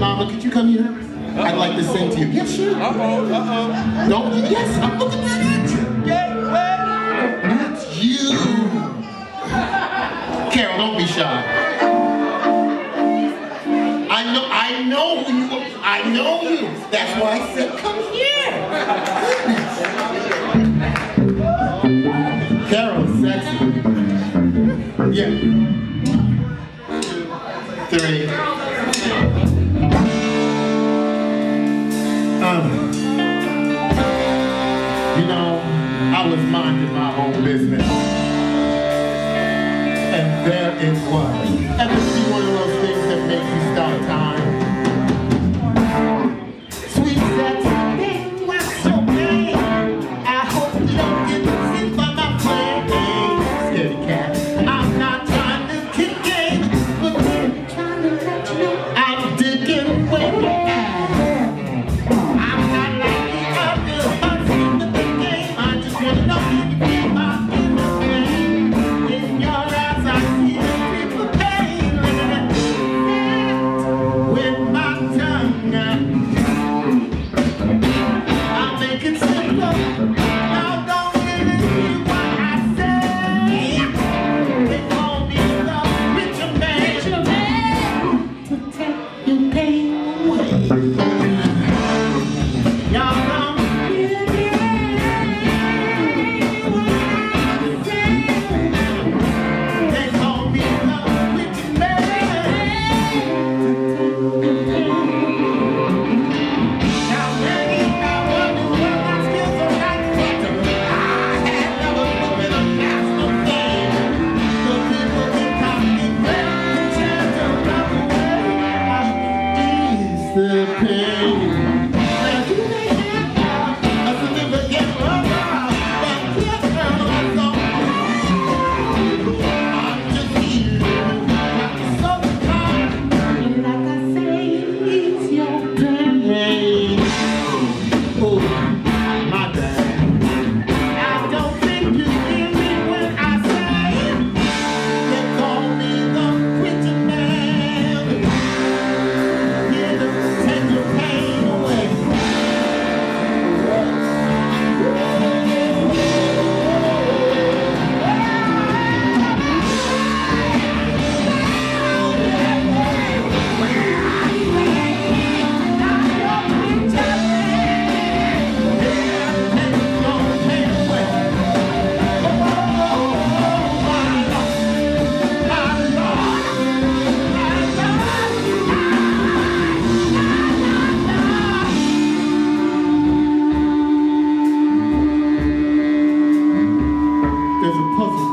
mama, could you come here? I'd like to sing to you. Yes, sure. Uh-oh, uh-oh. No, yes, I'm looking at you. Get wet. That's you. Carol, don't be shy. I know, I know who you are. I know you. That's why I said, come here. Carol, sexy. Yeah. Three. My own business. And there it was.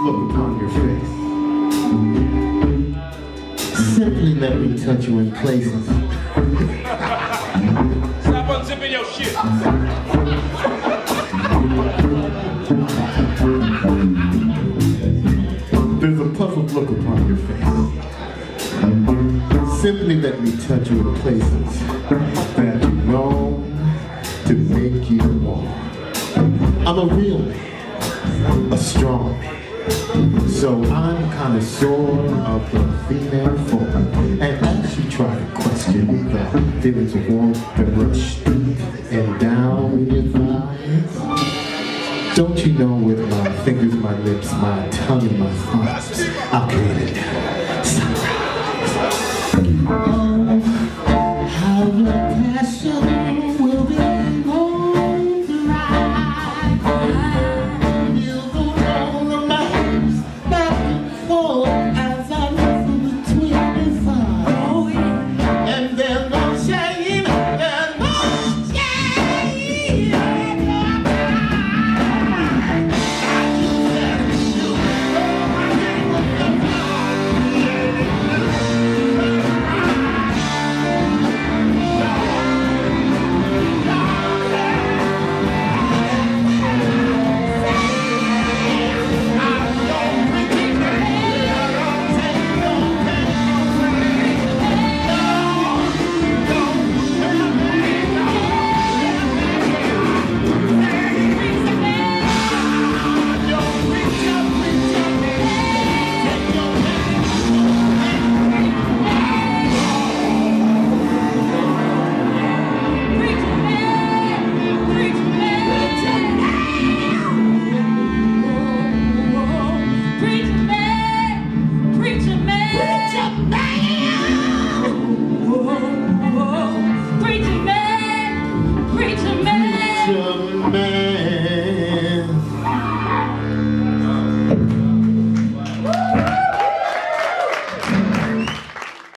Look upon your face. Simply let me touch you in places. Stop unzipping your shit. There's a puzzled look upon your face. Simply let me touch you in places that you know to make you warm. I'm a real man, a strong man. So I'm kind of the female form. And as you try to question me, the feelings of warmth that rush deep and down your thighs. Don't you know with my fingers, my lips, my tongue, and my thoughts, I'll create it.